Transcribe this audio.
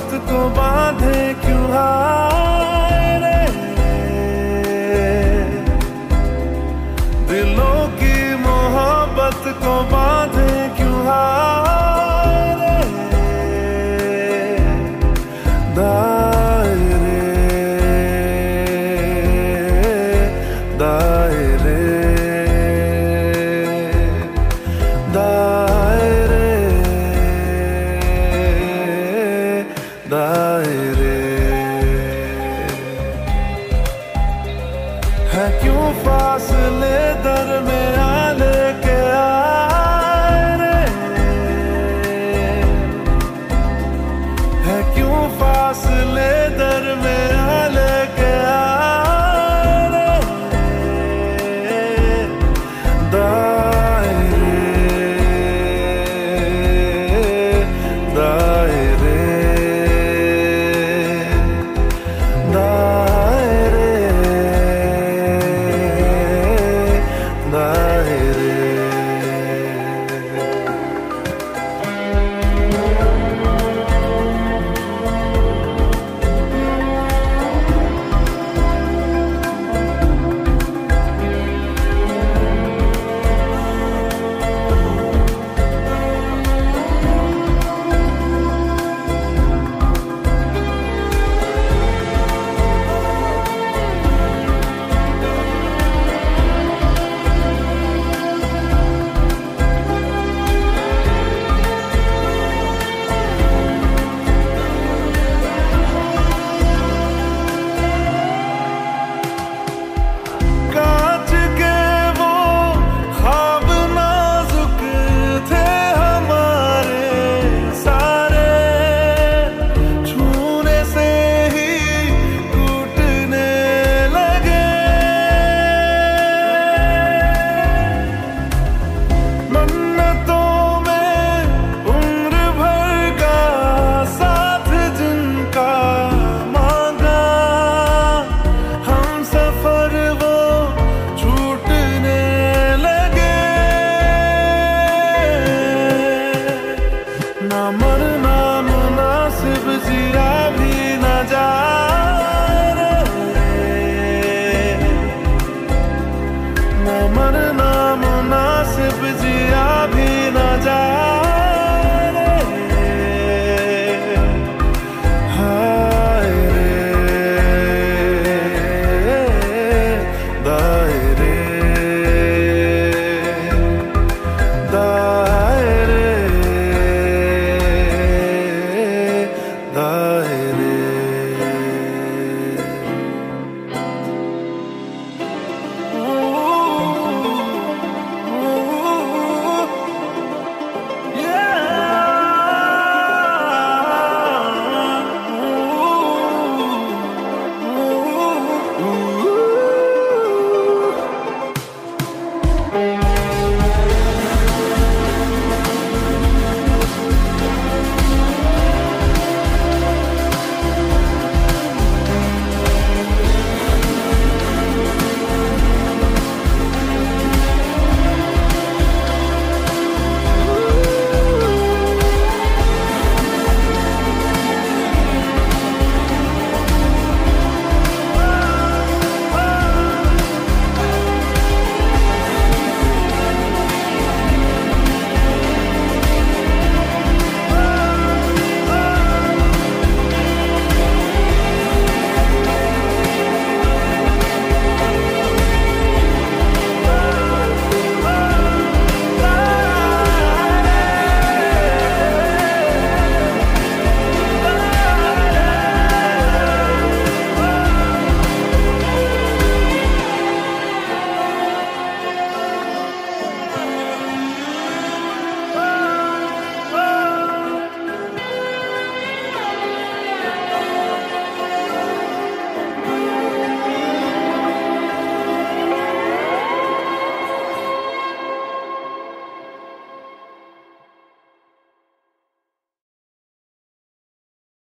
वक्त को बांधे क्यों हाय रे? दिलों की मोहब्बत को बांधे क्यों हाय रे? दायरे दायरे hustling. जिया भी